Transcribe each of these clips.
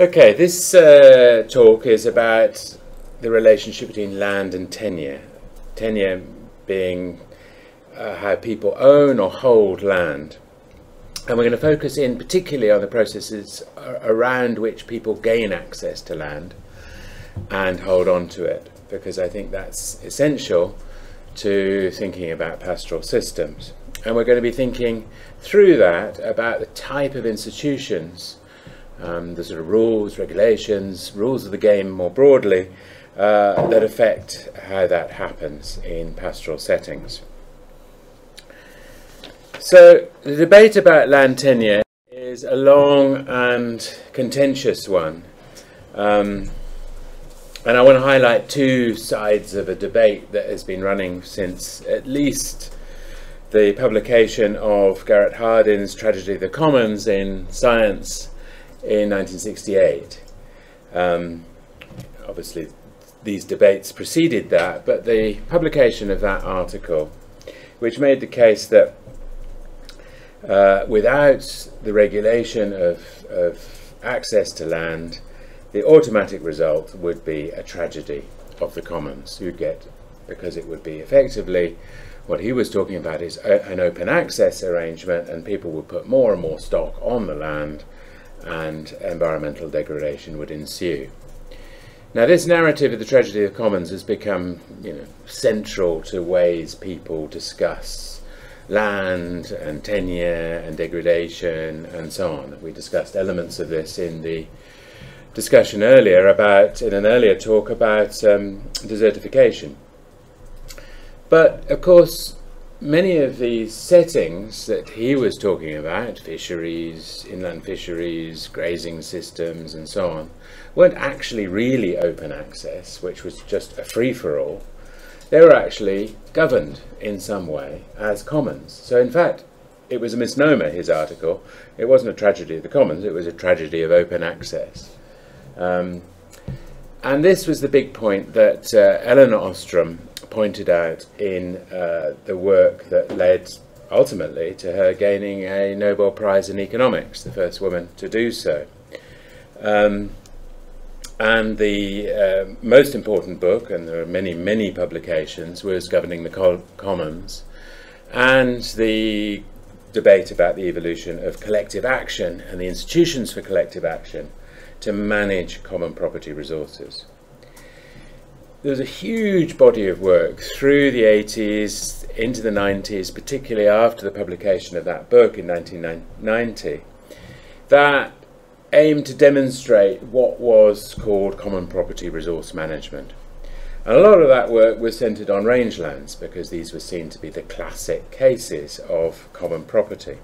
Okay, this uh, talk is about the relationship between land and tenure. Tenure being uh, how people own or hold land. And we're going to focus in particularly on the processes around which people gain access to land and hold on to it, because I think that's essential to thinking about pastoral systems. And we're going to be thinking through that about the type of institutions um, the sort of rules, regulations, rules of the game more broadly uh, that affect how that happens in pastoral settings. So the debate about land tenure is a long and contentious one. Um, and I want to highlight two sides of a debate that has been running since at least the publication of Garrett Hardin's Tragedy of the Commons in Science in 1968. Um, obviously, these debates preceded that, but the publication of that article, which made the case that uh, without the regulation of, of access to land, the automatic result would be a tragedy of the commons. You'd get, because it would be effectively what he was talking about is an open access arrangement, and people would put more and more stock on the land and environmental degradation would ensue. Now, this narrative of the tragedy of commons has become, you know, central to ways people discuss land and tenure and degradation and so on. We discussed elements of this in the discussion earlier about, in an earlier talk about um, desertification. But of course, many of the settings that he was talking about, fisheries, inland fisheries, grazing systems, and so on, weren't actually really open access, which was just a free for all. They were actually governed in some way as commons. So, in fact, it was a misnomer, his article. It wasn't a tragedy of the commons, it was a tragedy of open access. Um, and this was the big point that uh, Elinor Ostrom pointed out in uh, the work that led ultimately to her gaining a Nobel Prize in Economics, the first woman to do so. Um, and the uh, most important book, and there are many, many publications, was Governing the Commons, and the debate about the evolution of collective action and the institutions for collective action to manage common property resources there was a huge body of work through the 80s into the 90s, particularly after the publication of that book in 1990, that aimed to demonstrate what was called common property resource management. And a lot of that work was centred on rangelands because these were seen to be the classic cases of common property.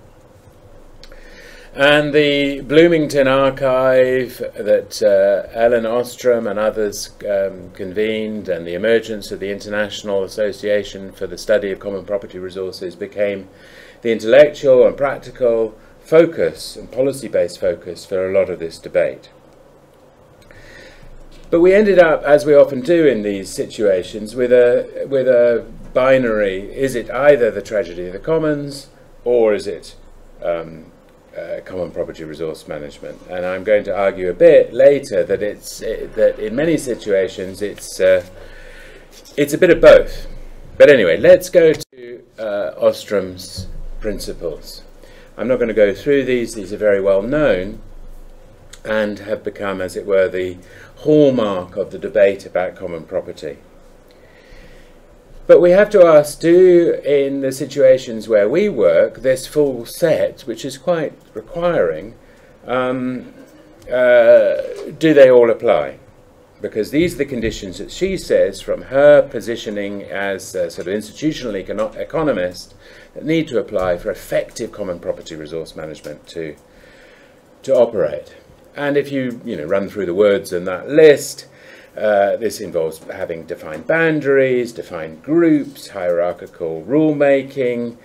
And the Bloomington archive that uh, Elinor Ostrom and others um, convened, and the emergence of the International Association for the Study of Common Property Resources became the intellectual and practical focus and policy based focus for a lot of this debate. But we ended up, as we often do in these situations, with a, with a binary is it either the tragedy of the commons or is it um, uh, common property resource management. And I'm going to argue a bit later that it's it, that in many situations it's uh, it's a bit of both. But anyway, let's go to uh, Ostrom's principles. I'm not going to go through these; these are very well known and have become, as it were, the hallmark of the debate about common property. But we have to ask, do in the situations where we work, this full set, which is quite requiring, um, uh, do they all apply? Because these are the conditions that she says, from her positioning as a sort of institutional econo economist, that need to apply for effective common property resource management to, to operate. And if you, you know, run through the words in that list, uh, this involves having defined boundaries, defined groups, hierarchical rulemaking,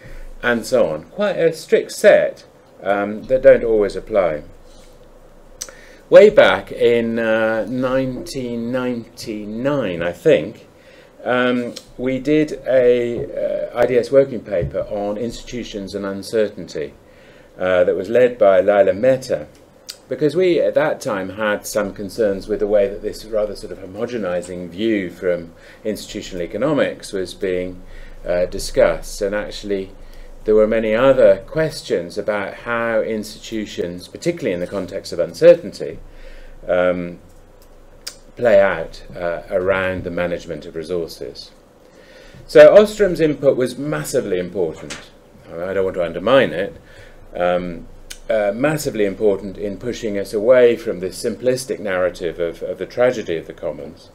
and so on. Quite a strict set um, that don't always apply. Way back in uh, 1999, I think, um, we did a uh, IDS working paper on institutions and uncertainty uh, that was led by Lyla Mehta because we at that time had some concerns with the way that this rather sort of homogenizing view from institutional economics was being uh, discussed, and actually there were many other questions about how institutions, particularly in the context of uncertainty, um, play out uh, around the management of resources. So Ostrom's input was massively important. I don't want to undermine it. Um, uh, massively important in pushing us away from this simplistic narrative of, of the tragedy of the commons.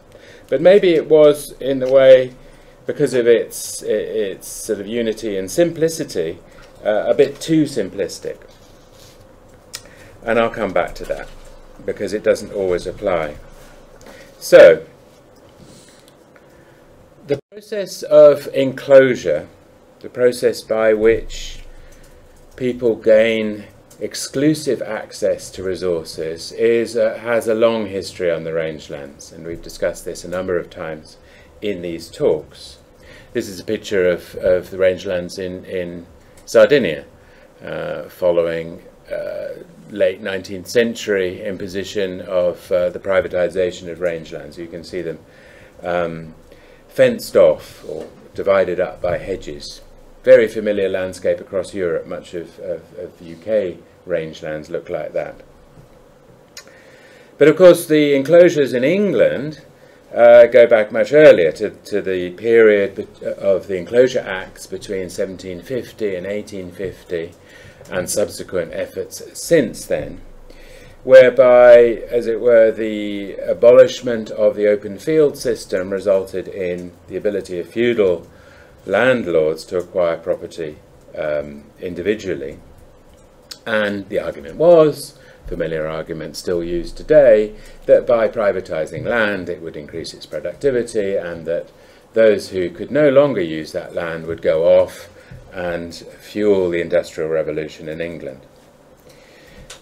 But maybe it was, in a way, because of its, its sort of unity and simplicity, uh, a bit too simplistic. And I'll come back to that, because it doesn't always apply. So, the process of enclosure, the process by which people gain exclusive access to resources is, uh, has a long history on the rangelands, and we've discussed this a number of times in these talks. This is a picture of, of the rangelands in, in Sardinia uh, following uh, late 19th century imposition of uh, the privatization of rangelands. You can see them um, fenced off or divided up by hedges. Very familiar landscape across Europe. Much of, of, of UK rangelands look like that. But of course, the enclosures in England uh, go back much earlier to, to the period of the Enclosure Acts between 1750 and 1850 and subsequent efforts since then whereby, as it were, the abolishment of the open field system resulted in the ability of feudal landlords to acquire property um, individually. And the argument was, familiar argument still used today, that by privatizing land it would increase its productivity and that those who could no longer use that land would go off and fuel the Industrial Revolution in England.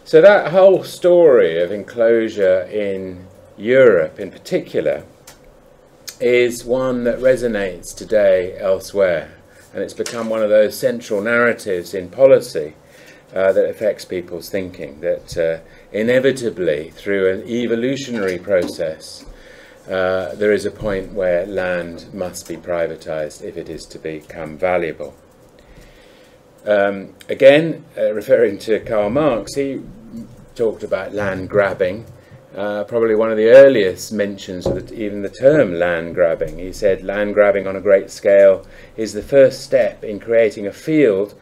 So that whole story of enclosure in Europe in particular is one that resonates today elsewhere. And it's become one of those central narratives in policy uh, that affects people's thinking. That uh, inevitably, through an evolutionary process, uh, there is a point where land must be privatized if it is to become valuable. Um, again, uh, referring to Karl Marx, he talked about land grabbing. Uh, probably one of the earliest mentions of the, even the term land grabbing. He said land grabbing on a great scale is the first step in creating a field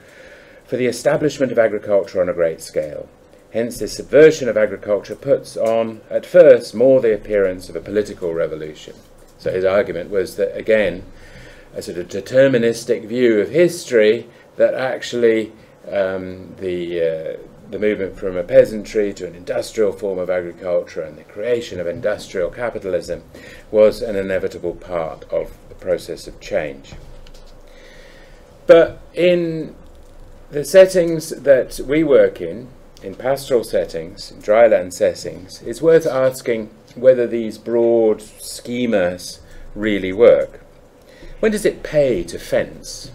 for the establishment of agriculture on a great scale. Hence, this subversion of agriculture puts on, at first, more the appearance of a political revolution. So his argument was that, again, a sort of deterministic view of history that actually um, the, uh, the movement from a peasantry to an industrial form of agriculture and the creation of industrial capitalism was an inevitable part of the process of change. But in the settings that we work in, in pastoral settings, in dryland settings, it's worth asking whether these broad schemas really work. When does it pay to fence?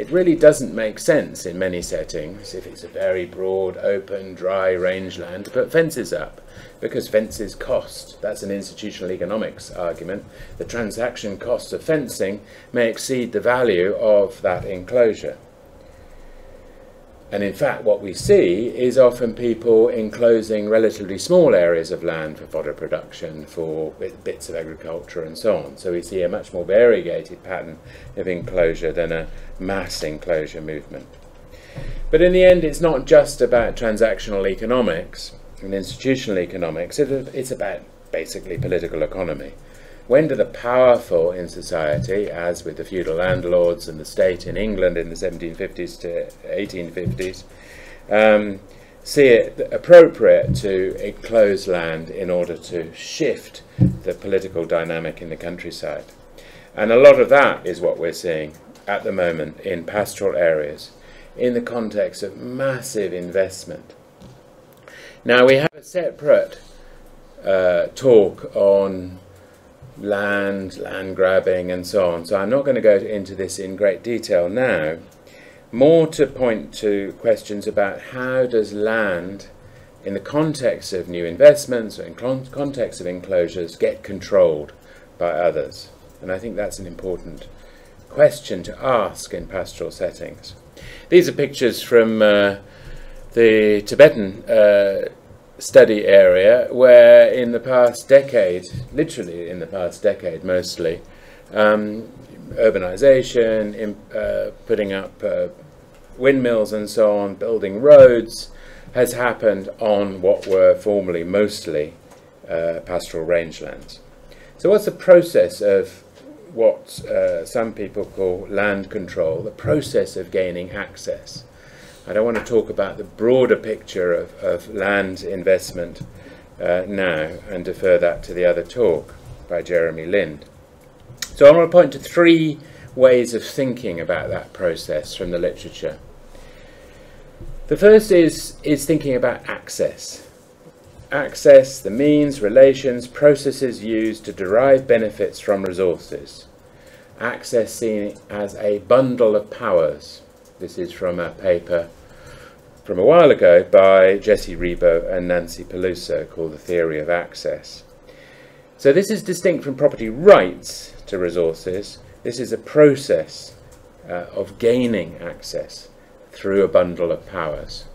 It really doesn't make sense in many settings if it's a very broad, open, dry rangeland to put fences up because fences cost. That's an institutional economics argument. The transaction costs of fencing may exceed the value of that enclosure. And in fact, what we see is often people enclosing relatively small areas of land for fodder production, for bits of agriculture, and so on. So we see a much more variegated pattern of enclosure than a mass enclosure movement. But in the end, it's not just about transactional economics and institutional economics, it's about basically political economy. When do the powerful in society, as with the feudal landlords and the state in England in the 1750s to 1850s, um, see it appropriate to enclose land in order to shift the political dynamic in the countryside? And a lot of that is what we're seeing at the moment in pastoral areas in the context of massive investment. Now, we have a separate uh, talk on land, land grabbing, and so on. So I'm not going to go into this in great detail now. More to point to questions about how does land in the context of new investments or in con- context of enclosures, get controlled by others? And I think that's an important question to ask in pastoral settings. These are pictures from uh, the Tibetan uh, study area, where in the past decade, literally in the past decade mostly, um, urbanization, in, uh, putting up uh, windmills and so on, building roads, has happened on what were formerly mostly uh, pastoral rangelands. So, what's the process of what uh, some people call land control, the process of gaining access? I don't want to talk about the broader picture of, of land investment uh, now and defer that to the other talk by Jeremy Lind. So I want to point to three ways of thinking about that process from the literature. The first is, is thinking about access. Access, the means, relations, processes used to derive benefits from resources. Access seen as a bundle of powers. This is from a paper from a while ago by Jesse Ribot and Nancy Peluso called The Theory of Access. So this is distinct from property rights to resources. This is a process uh, of gaining access through a bundle of powers.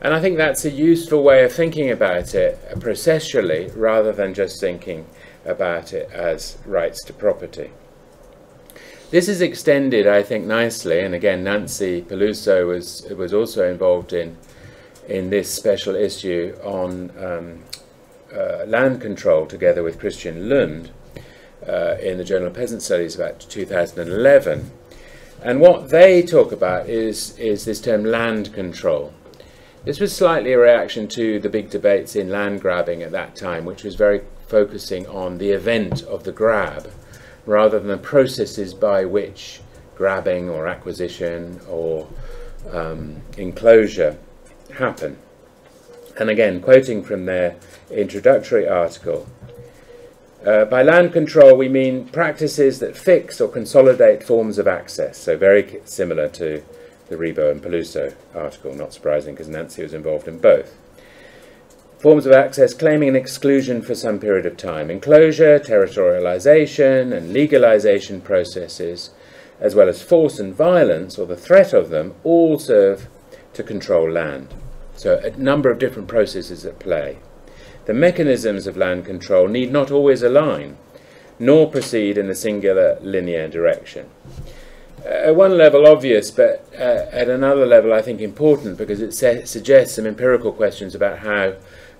And I think that's a useful way of thinking about it processually rather than just thinking about it as rights to property. This is extended, I think, nicely, and again, Nancy Peluso was was also involved in in this special issue on um, uh, land control, together with Christian Lund, uh, in the Journal of Peasant Studies about 2011. And what they talk about is, is this term land control. This was slightly a reaction to the big debates in land grabbing at that time, which was very focusing on the event of the grab rather than the processes by which grabbing or acquisition or um, enclosure happen. And again, quoting from their introductory article, uh, by land control, we mean practices that fix or consolidate forms of access. So, very similar to the Ribot and Peluso article, not surprising because Nancy was involved in both. Forms of access claiming an exclusion for some period of time. Enclosure, territorialization, and legalization processes, as well as force and violence, or the threat of them, all serve to control land. So, a number of different processes at play the mechanisms of land control need not always align, nor proceed in a singular linear direction. Uh, at one level, obvious, but uh, at another level, I think important because it suggests some empirical questions about how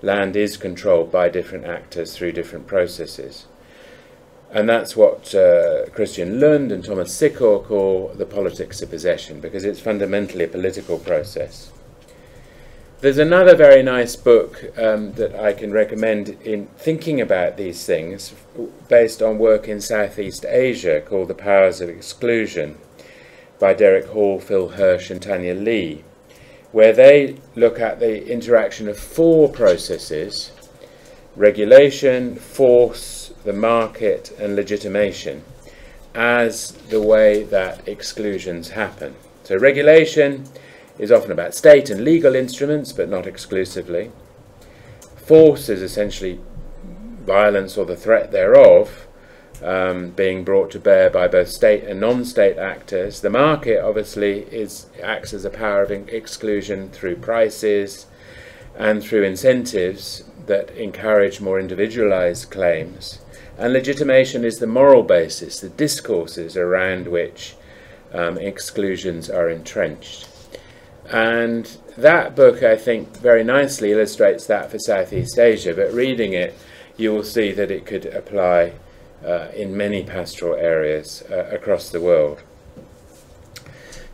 land is controlled by different actors through different processes. And that's what uh, Christian Lund and Thomas Sikor call the politics of possession, because it's fundamentally a political process. There's another very nice book um, that I can recommend in thinking about these things, based on work in Southeast Asia called The Powers of Exclusion by Derek Hall, Phil Hirsch, and Tania Li, where they look at the interaction of four processes regulation, force, the market, and legitimation as the way that exclusions happen. So, regulation is often about state and legal instruments, but not exclusively. Force is essentially violence or the threat thereof um, being brought to bear by both state and non-state actors. The market obviously is acts as a power of exclusion through prices and through incentives that encourage more individualized claims. And legitimation is the moral basis, the discourses around which um, exclusions are entrenched. And that book, I think, very nicely illustrates that for Southeast Asia. But reading it, you will see that it could apply uh, in many pastoral areas uh, across the world.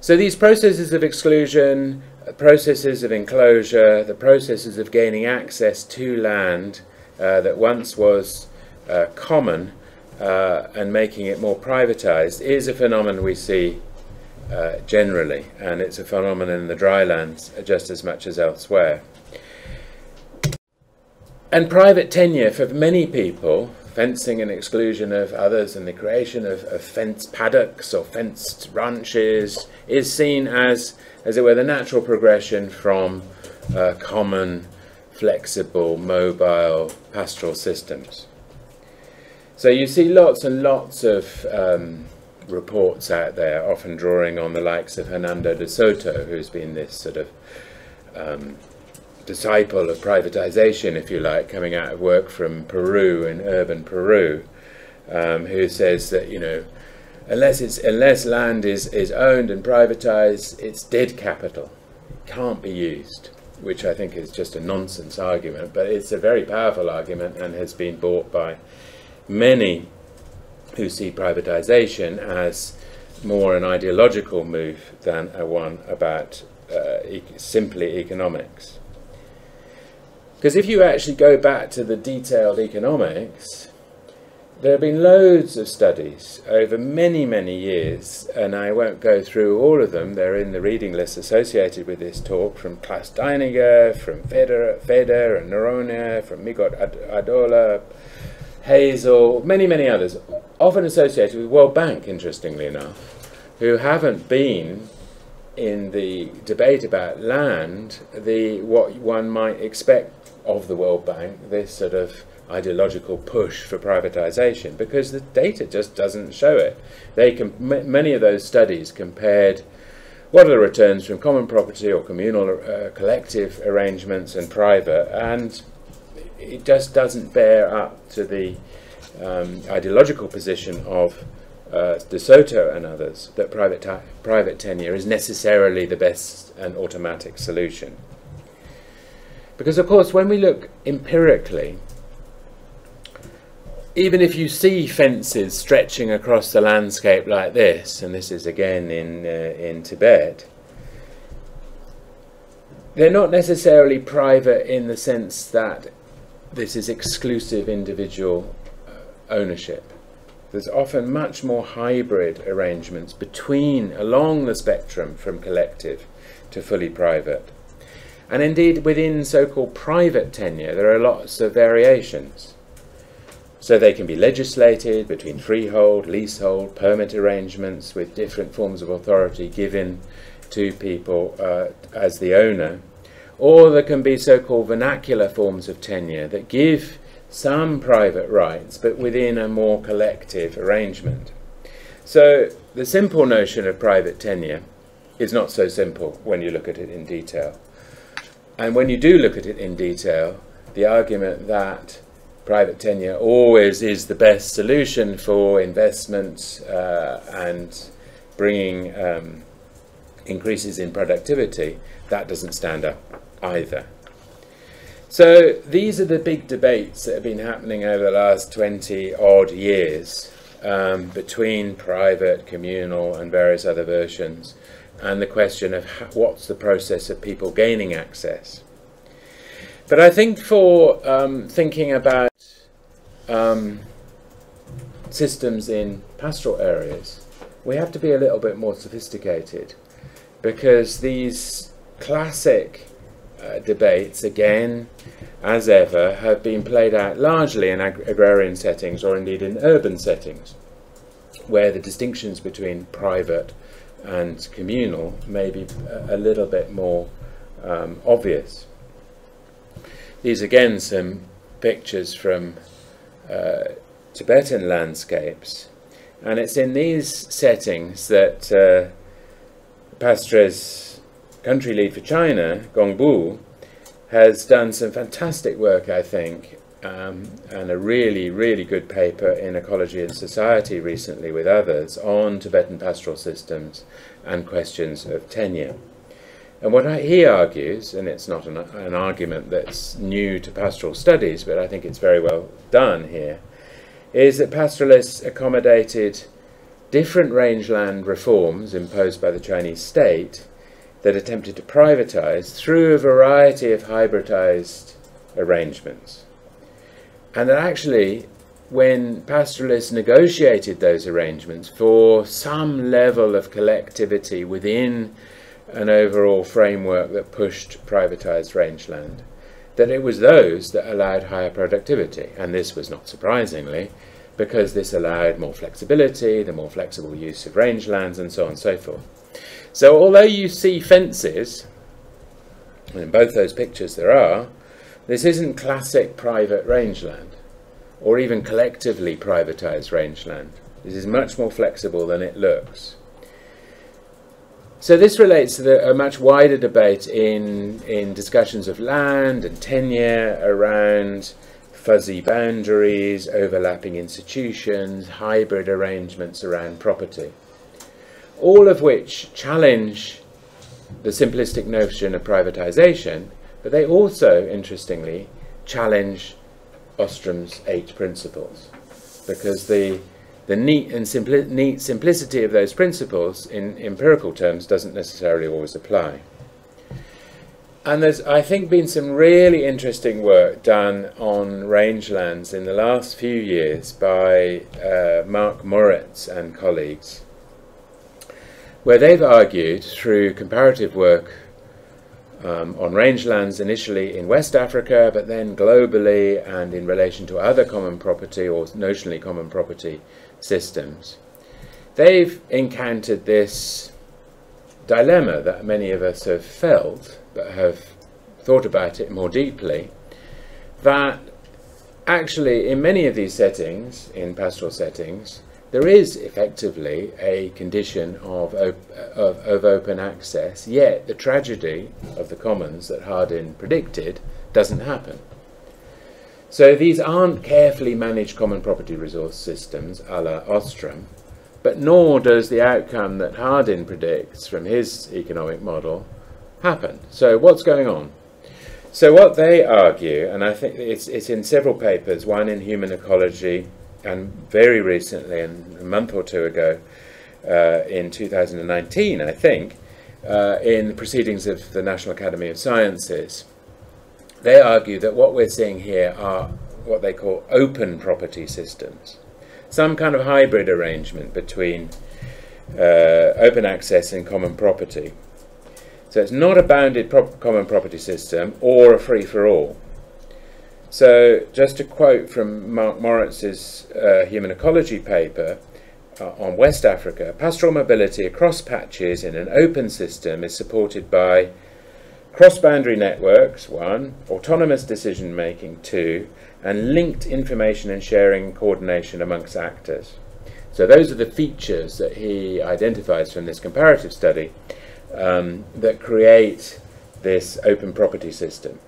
So these processes of exclusion, processes of enclosure, the processes of gaining access to land uh, that once was uh, common uh, and making it more privatized is a phenomenon we see uh, generally, and it's a phenomenon in the drylands just as much as elsewhere. And private tenure for many people, fencing and exclusion of others, and the creation of, of fenced paddocks or fenced ranches, is seen as, as it were, the natural progression from uh, common flexible, mobile pastoral systems. So you see lots and lots of um, reports out there, often drawing on the likes of Hernando de Soto, who's been this sort of um, disciple of privatization, if you like, coming out of work from Peru in urban Peru, um, who says that you know, unless it's unless land is is owned and privatized, it's dead capital, it can't be used which I think is just a nonsense argument, but it's a very powerful argument and has been bought by many who see privatization as more an ideological move than a one about uh, e simply economics. Because if you actually go back to the detailed economics, there have been loads of studies over many, many years, and I won't go through all of them. They're in the reading list associated with this talk from Klaus Deininger, from Feder, Feder and Noronha, from Migot Adola, Hazell, many, many others, often associated with World Bank, interestingly enough, who haven't been in the debate about land the what one might expect of the World Bank, this sort of ideological push for privatization because the data just doesn't show it. They can many of those studies compared what are the returns from common property or communal uh, collective arrangements and private, and it just doesn't bear up to the um, ideological position of uh, De Soto and others that private, private tenure is necessarily the best and automatic solution. Because, of course, when we look empirically, even if you see fences stretching across the landscape like this, and this is again in, uh, in Tibet, they're not necessarily private in the sense that this is exclusive individual uh, ownership. There's often much more hybrid arrangements between, along the spectrum from collective to fully private. And indeed, within so called private tenure, there are lots of variations. So they can be legislated between freehold, leasehold, permit arrangements with different forms of authority given to people uh, as the owner. Or there can be so called vernacular forms of tenure that give some private rights but within a more collective arrangement. So the simple notion of private tenure is not so simple when you look at it in detail. And when you do look at it in detail, the argument that private tenure always is the best solution for investment uh, and bringing um, increases in productivity, that doesn't stand up either. So these are the big debates that have been happening over the last 20 odd years um, between private, communal, and various other versions, and the question of what's the process of people gaining access. But I think for um, thinking about um, systems in pastoral areas, we have to be a little bit more sophisticated because these classic uh, debates, again, as ever, have been played out largely in ag agrarian settings or indeed in urban settings, where the distinctions between private and communal may be a, little bit more um, obvious. These again some pictures from uh, Tibetan landscapes. And it's in these settings that uh, Pastre's country lead for China, Gongbu, has done some fantastic work, I think, um, and a really, really good paper in Ecology and Society recently with others on Tibetan pastoral systems and questions of tenure. And what I, he argues, and it's not an, an, argument that's new to pastoral studies, but I think it's very well done here, is that pastoralists accommodated different rangeland reforms imposed by the Chinese state that attempted to privatize through a variety of hybridized arrangements. And that actually, when pastoralists negotiated those arrangements for some level of collectivity within an overall framework that pushed privatized rangeland, that it was those that allowed higher productivity. And this was not surprisingly, because this allowed more flexibility, the more flexible use of rangelands, and so on and so forth. So although you see fences, in both those pictures there are, This isn't classic private rangeland or even collectively privatized rangeland. This is much more flexible than it looks. So this relates to the, a much wider debate in, in discussions of land and tenure around fuzzy boundaries, overlapping institutions, hybrid arrangements around property, all of which challenge the simplistic notion of privatization, but they also, interestingly, challenge Ostrom's eight principles, because the the neat and simpli neat simplicity of those principles in empirical terms doesn't necessarily always apply. And there's, I think, been some really interesting work done on rangelands in the last few years by uh, Mark Moritz and colleagues, where they've argued through comparative work um, on rangelands initially in West Africa, but then globally and in relation to other common property or notionally common property systems. They've encountered this dilemma that many of us have felt but have thought about it more deeply, that actually in many of these settings, in pastoral settings, there is effectively a condition of, op- uh, of, of, open access, yet the tragedy of the commons that Hardin predicted doesn't happen. So these aren't carefully managed common property resource systems a la Ostrom, but nor does the outcome that Hardin predicts from his economic model happen. So what's going on? So what they argue, and I think it's, it's in several papers, one in Human Ecology, and very recently, and a month or two ago, uh, in 2019, I think, uh, in the proceedings of the National Academy of Sciences, they argue that what we're seeing here are what they call open property systems, some kind of hybrid arrangement between uh, open access and common property. So it's not a bounded common property system or a free for all. So, just to quote from Mark Moritz's uh, Human Ecology paper uh, on West Africa, pastoral mobility across patches in an open system is supported by cross boundary networks, one, autonomous decision making, two, and linked information and sharing coordination amongst actors. So, those are the features that he identifies from this comparative study um, that create this open property system.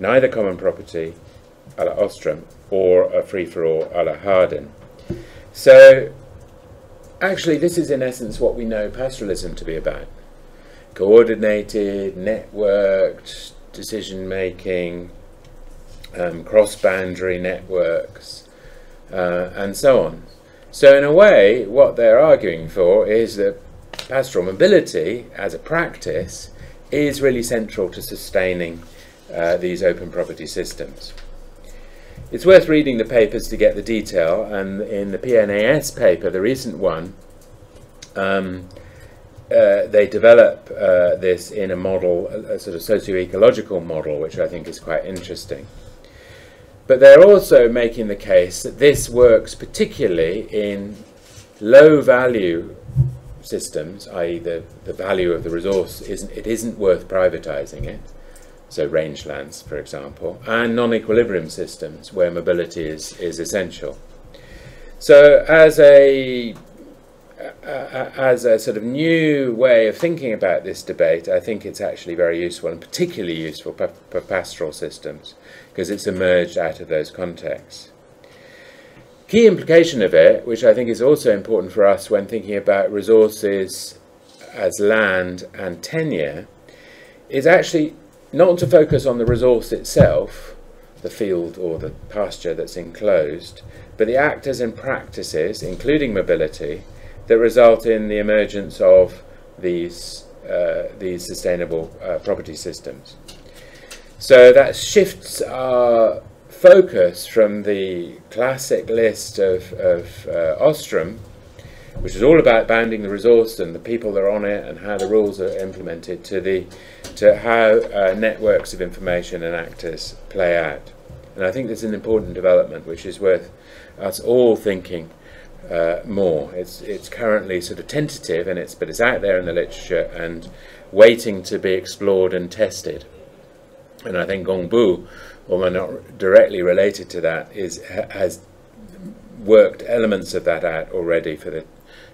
Neither common property a la Ostrom or a free-for-all a la Hardin. So actually this is in essence what we know pastoralism to be about. Coordinated, networked decision making, um, cross-boundary networks, uh, and so on. So in a way, what they're arguing for is that pastoral mobility as a practice is really central to sustaining uh, these open property systems. It's worth reading the papers to get the detail, and in the PNAS paper, the recent one, um, uh, they develop uh, this in a model, a, sort of socio-ecological model, which I think is quite interesting. But they're also making the case that this works particularly in low value systems, i.e., the, the value of the resource isn't it isn't worth privatizing it. So rangelands, for example, and non-equilibrium systems where mobility is, is essential. So as a as a sort of new way of thinking about this debate, I think it's actually very useful and particularly useful for, for pastoral systems because it's emerged out of those contexts. Key implication of it, which I think is also important for us when thinking about resources as land and tenure, is actually not to focus on the resource itself, the field or the pasture that's enclosed, but the actors and practices, including mobility, that result in the emergence of these, uh, these sustainable uh, property systems. So that shifts our focus from the classic list of, of uh, Ostrom, which is all about bounding the resource and the people that are on it and how the rules are implemented, to the to how uh, networks of information and actors play out. And I think this is an important development, which is worth us all thinking uh, more. It's it's currently sort of tentative, and it's but it's out there in the literature and waiting to be explored and tested. And I think Gongbu, although not directly related to that, is has worked elements of that out already for the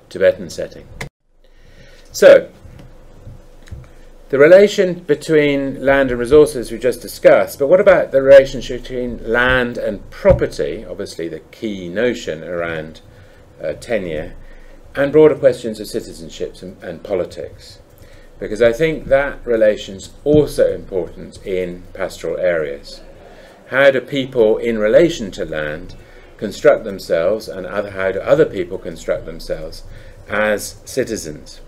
Tibetan setting. So, the relation between land and resources we just discussed, but what about the relationship between land and property, obviously the key notion around uh, tenure, and broader questions of citizenships and, and politics? Because I think that relation's also important in pastoral areas. How do people in relation to land construct themselves and other, how do other people construct themselves as citizens.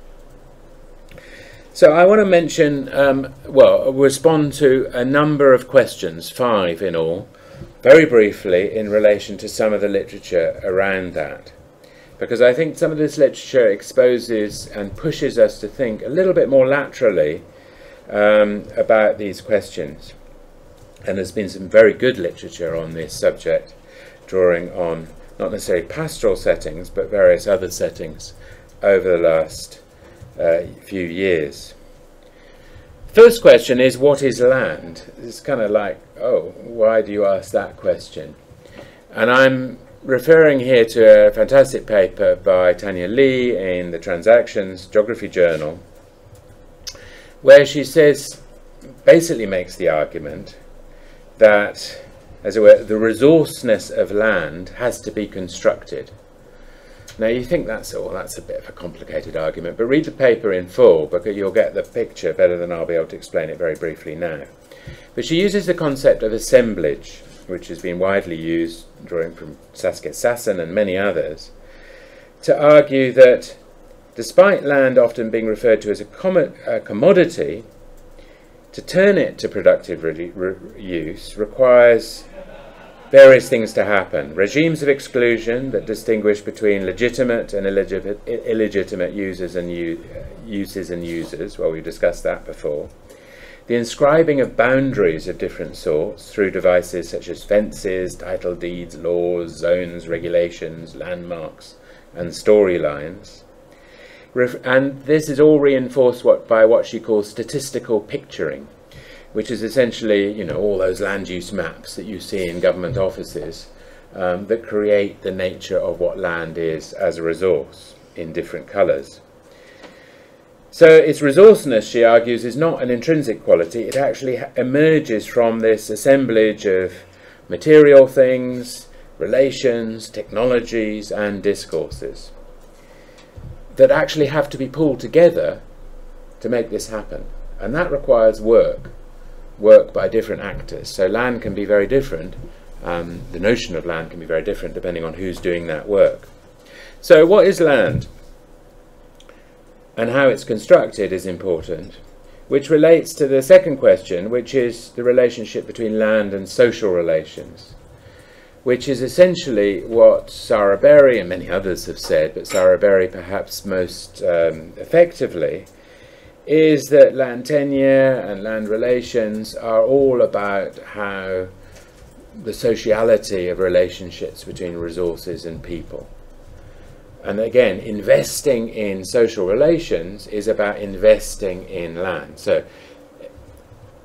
So I want to mention, um, well, respond to a number of questions, five in all, very briefly in relation to some of the literature around that. Because I think some of this literature exposes and pushes us to think a little bit more laterally um, about these questions. And there's been some very good literature on this subject drawing on not necessarily pastoral settings, but various other settings over the last uh, few years. First question is what is land? It's kind of like, oh, why do you ask that question? And I'm referring here to a fantastic paper by Tania Li in the Transactions Geography Journal, where she says, basically makes the argument that as it were, the resourceness of land has to be constructed. Now you think that's all, that's a bit of a complicated argument, but read the paper in full because you'll get the picture better than I'll be able to explain it very briefly now. But she uses the concept of assemblage, which has been widely used, drawing from Saskia Sassen and many others, to argue that despite land often being referred to as a, com a commodity, to turn it to productive re re use requires various things to happen. Regimes of exclusion that distinguish between legitimate and illegitimate, illegitimate users and uses and users. Well, we've discussed that before. The inscribing of boundaries of different sorts through devices such as fences, title deeds, laws, zones, regulations, landmarks, and storylines. And this is all reinforced what, by what she calls statistical picturing which is essentially, you know, all those land use maps that you see in government offices um, that create the nature of what land is as a resource in different colours. So its resourceness, she argues, is not an intrinsic quality. It actually emerges from this assemblage of material things, relations, technologies, and discourses that actually have to be pulled together to make this happen. And that requires work work by different actors. So land can be very different. Um, the notion of land can be very different depending on who's doing that work. So what is land? And how it's constructed is important, which relates to the second question, which is the relationship between land and social relations, which is essentially what Sara Berry and many others have said, but Sara Berry perhaps most um, effectively, is that land tenure and land relations are all about how the sociality of relationships between resources and people. And again, investing in social relations is about investing in land. So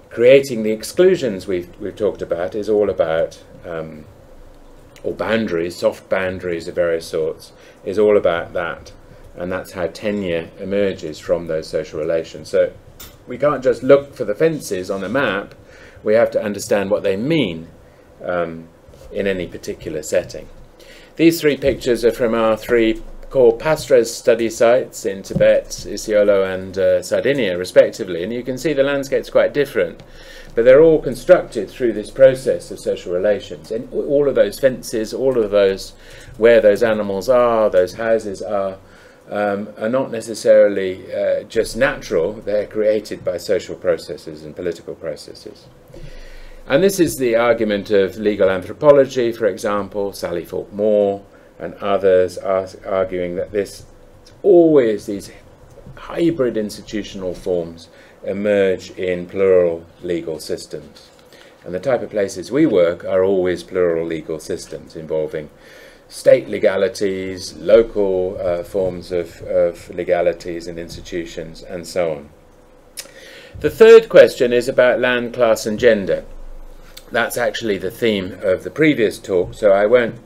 creating the exclusions we've, we've talked about is all about, um, or boundaries, soft boundaries of various sorts, is all about that and that's how tenure emerges from those social relations. So we can't just look for the fences on a map, we have to understand what they mean um, in any particular setting. These three pictures are from our three core Pastres study sites in Tibet, Isiolo and uh, Sardinia respectively, and you can see the landscape's quite different, but they're all constructed through this process of social relations. And all of those fences, all of those, where those animals are, those houses are, um, are not necessarily uh, just natural, they're created by social processes and political processes. And this is the argument of legal anthropology, for example, Sally Falk Moore and others are arguing that this always these hybrid institutional forms emerge in plural legal systems. And the type of places we work are always plural legal systems involving state legalities, local uh, forms of, of legalities and institutions, and so on. The third question is about land, class, and gender. that's actually the theme of the previous talk, so I won't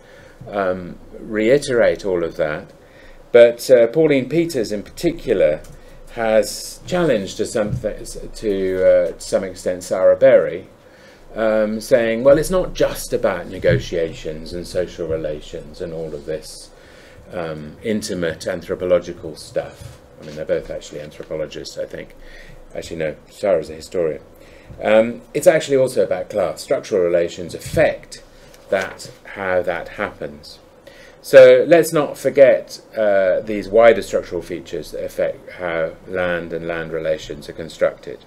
um, reiterate all of that. But uh, Pauline Peters, in particular, has challenged to some, to, uh, to some extent Sara Berry, um, saying, well, it's not just about negotiations and social relations and all of this um, intimate anthropological stuff. I mean, they're both actually anthropologists, I think. Actually, no, Sara's a historian. Um, it's actually also about class. Structural relations affect that, how that happens. So let's not forget uh, these wider structural features that affect how land and land relations are constructed.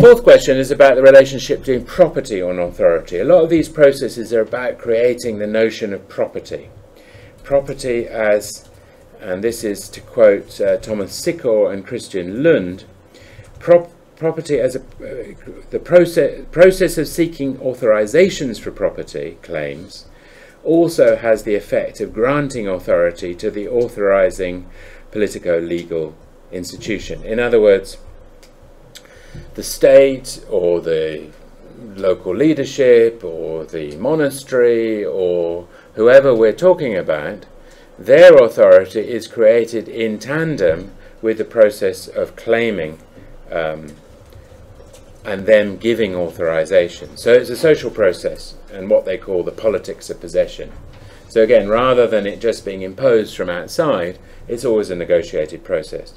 Fourth question is about the relationship between property and authority. A lot of these processes are about creating the notion of property. Property as, and this is to quote uh, Thomas Sikor and Christian Lund, prop property as a, uh, the process, process of seeking authorizations for property claims also has the effect of granting authority to the authorizing politico-legal institution. In other words, the state or the local leadership or the monastery or whoever we're talking about, their authority is created in tandem with the process of claiming um, and them giving authorization. So it's a social process and what they call the politics of possession. So again, rather than it just being imposed from outside, it's always a negotiated process.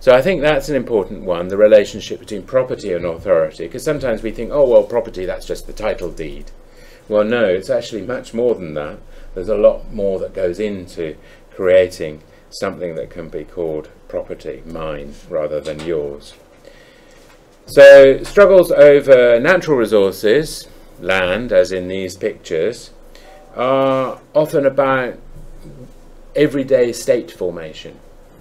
So I think that's an important one, the relationship between property and authority, because sometimes we think, oh, well, property, that's just the title deed. Well, no, it's actually much more than that. There's a lot more that goes into creating something that can be called property, mine, rather than yours. So, struggles over natural resources, land, as in these pictures, are often about everyday state formation.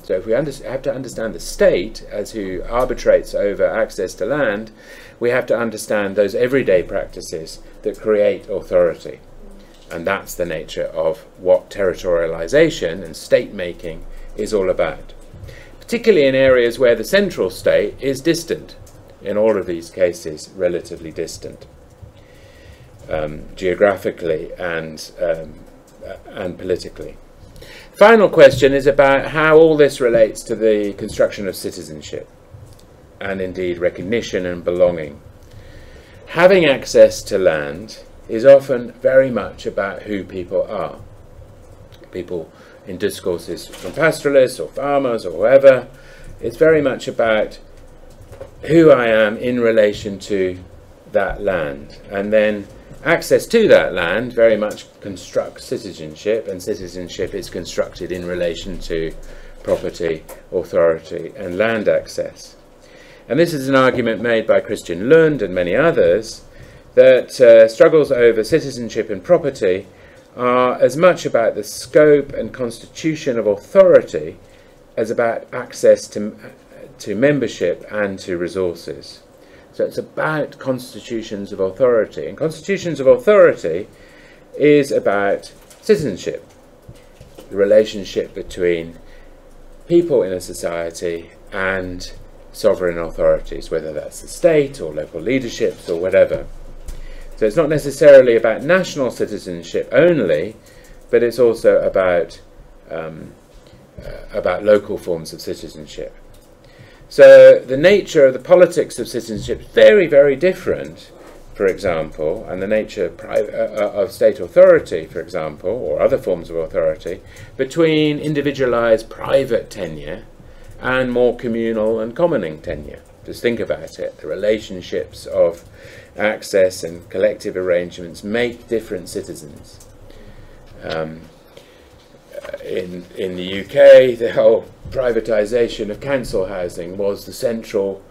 So, if we have to understand the state as who arbitrates over access to land, we have to understand those everyday practices that create authority. And that's the nature of what territorialization and state making is all about. Particularly in areas where the central state is distant in all of these cases, relatively distant um, geographically and, um, and politically. Final question is about how all this relates to the construction of citizenship and indeed recognition and belonging. Having access to land is often very much about who people are. People in discourses from pastoralists or farmers or whoever, it's very much about who I am in relation to that land. And then access to that land very much constructs citizenship, and citizenship is constructed in relation to property, authority, and land access. And this is an argument made by Christian Lund and many others that uh, struggles over citizenship and property are as much about the scope and constitution of authority as about access to to membership and to resources. So it's about constitutions of authority. And constitutions of authority is about citizenship, the relationship between people in a society and sovereign authorities, whether that's the state or local leaderships or whatever. So it's not necessarily about national citizenship only, but it's also about um, uh, about local forms of citizenship. So the nature of the politics of citizenship is very, very different, for example, and the nature uh, uh, of state authority, for example, or other forms of authority, between individualized private tenure and more communal and commoning tenure. Just think about it. The relationships of access and collective arrangements make different citizens. Um, in, in the UK, the whole privatisation of council housing was the central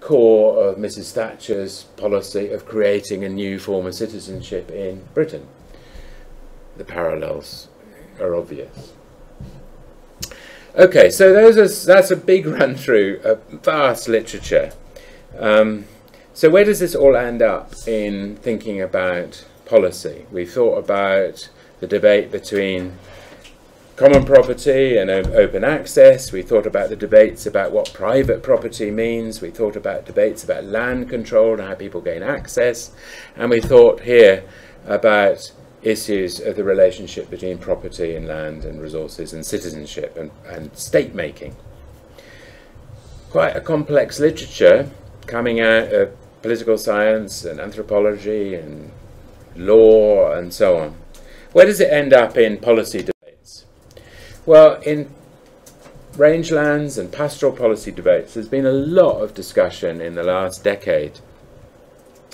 core of Mrs Thatcher's policy of creating a new form of citizenship in Britain. The parallels are obvious. Okay, so those are, that's a big run through of vast literature. Um, so where does this all end up in thinking about policy? We thought about the debate between common property and open access. We thought about the debates about what private property means. We thought about debates about land control and how people gain access. And we thought here about issues of the relationship between property and land and resources and citizenship and, and state making. Quite a complex literature coming out of political science and anthropology and law and so on. Where does it end up in policy? Well, in rangelands and pastoral policy debates, there's been a lot of discussion in the last decade,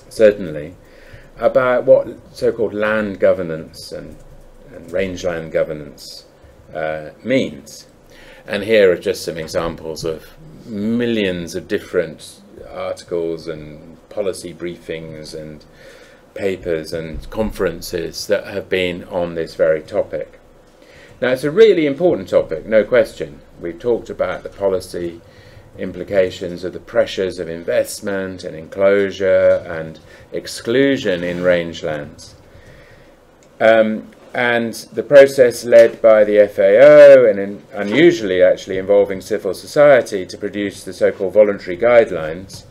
certainly, about what so-called land governance and, and rangeland governance uh, means. And here are just some examples of millions of different articles and policy briefings and papers and conferences that have been on this very topic. Now, it's a really important topic, no question. We've talked about the policy implications of the pressures of investment and enclosure and exclusion in rangelands. Um, and the process led by the FAO and in, unusually actually involving civil society to produce the so-called voluntary guidelines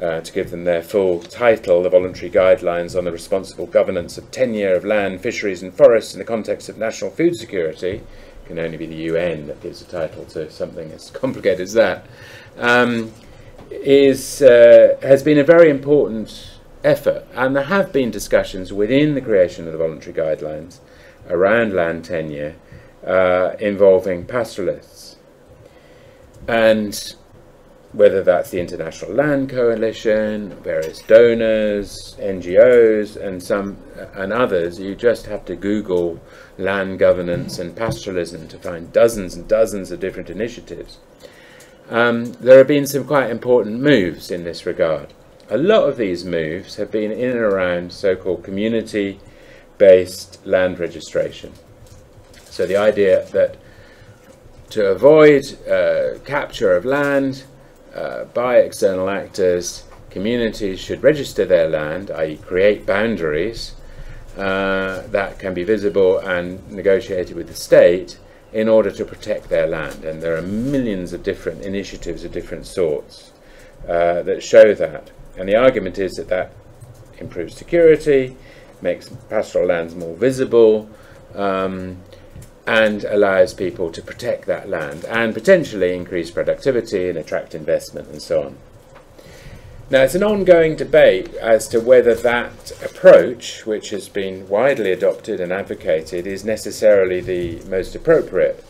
uh, to give them their full title, the Voluntary Guidelines on the Responsible Governance of Tenure of Land, Fisheries and Forests in the Context of National Food Security, can only be the UN that gives a title to something as complicated as that, um, is, uh, has been a very important effort. And there have been discussions within the creation of the voluntary guidelines around land tenure uh, involving pastoralists. And whether that's the International Land Coalition, various donors, NGOs, and some and others, you just have to Google land governance and pastoralism to find dozens and dozens of different initiatives. Um, there have been some quite important moves in this regard. A lot of these moves have been in and around so-called community-based land registration. So the idea that to avoid uh, capture of land, uh, by external actors, communities should register their land, i.e. create boundaries uh, that can be visible and negotiated with the state in order to protect their land. And there are millions of different initiatives of different sorts uh, that show that. And the argument is that that improves security, makes pastoral lands more visible, um, and allows people to protect that land and potentially increase productivity and attract investment and so on. Now, it's an ongoing debate as to whether that approach, which has been widely adopted and advocated, is necessarily the most appropriate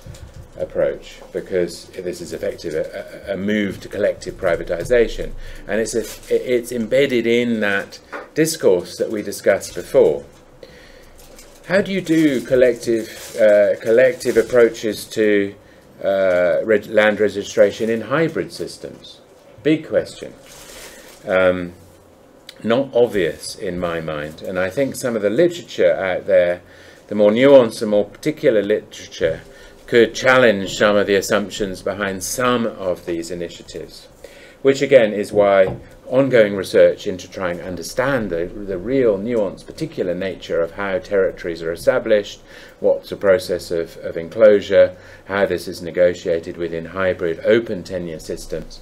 approach because this is effectively a, a, move to collective privatization and it's, a, it's embedded in that discourse that we discussed before. How do you do collective uh, collective approaches to uh, land registration in hybrid systems? Big question. Um, not obvious in my mind, and I think some of the literature out there, the more nuanced and more particular literature, could challenge some of the assumptions behind some of these initiatives, which again is why ongoing research into trying to understand the, the real nuanced, particular nature of how territories are established, what's the process of, of enclosure, how this is negotiated within hybrid open tenure systems,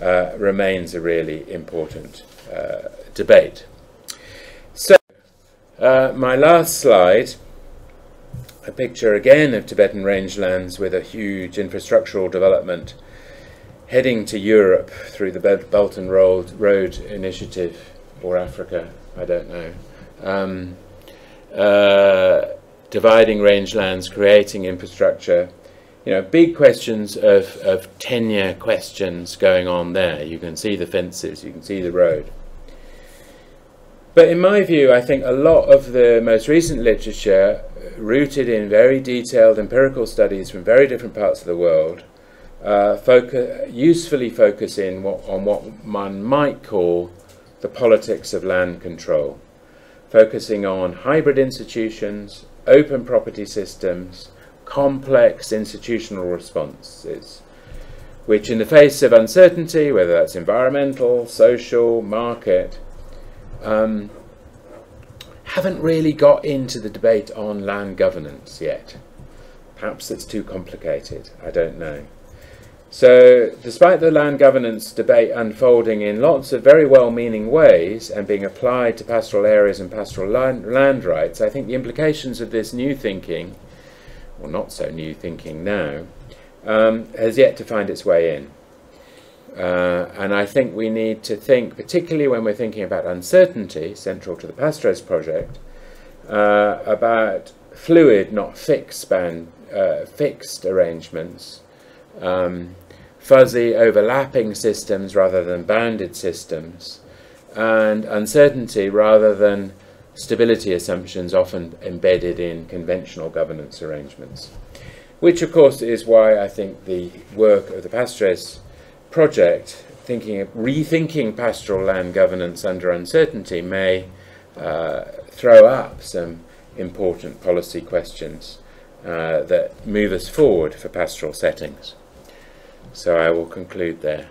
uh, remains a really important uh, debate. So, uh, my last slide, a picture again of Tibetan rangelands with a huge infrastructural development heading to Europe through the Belt and Road, Road Initiative or Africa, I don't know. Um, uh, dividing rangelands, creating infrastructure, you know, big questions of, of tenure questions going on there. You can see the fences, you can see the road. But in my view, I think a lot of the most recent literature, rooted in very detailed empirical studies from very different parts of the world, uh, focus, usefully focus in what, on what one might call the politics of land control, focusing on hybrid institutions, open property systems, complex institutional responses, which in the face of uncertainty, whether that's environmental, social, market, um, haven't really got into the debate on land governance yet Perhaps it's too complicated, I don't know. So, despite the land governance debate unfolding in lots of very well meaning ways and being applied to pastoral areas and pastoral land, land, rights, I think the implications of this new thinking, or not so new thinking now, um, has yet to find its way in. Uh, and I think we need to think, particularly when we're thinking about uncertainty, central to the Pastres project, uh, about fluid, not fixed span, uh, fixed arrangements, um, fuzzy overlapping systems rather than bounded systems, and uncertainty rather than stability assumptions often embedded in conventional governance arrangements. Which, of course, is why I think the work of the Pastres project, thinking of rethinking pastoral land governance under uncertainty, may uh, throw up some important policy questions uh, that move us forward for pastoral settings. So I will conclude there.